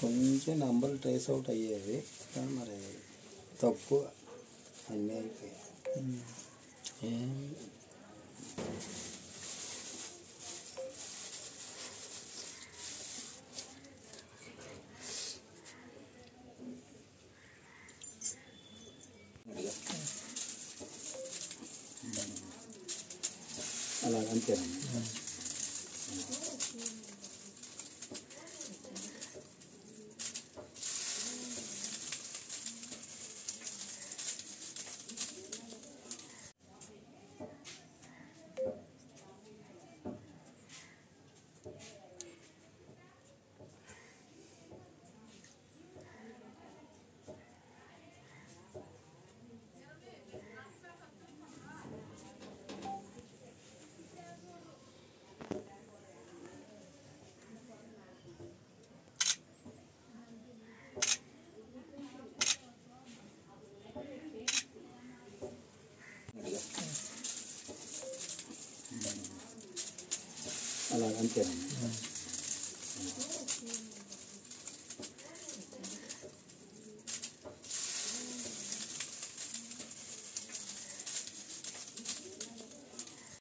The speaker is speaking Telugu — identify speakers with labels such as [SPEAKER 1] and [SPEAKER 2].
[SPEAKER 1] కొంచెం నంబర్ ట్రేస్ అవుట్ అయ్యేది. కానీ మరి తక్కువ అన్నీ అయిపోయాయి. అలా అంతేనండి là ăn tiền ừ. ừ.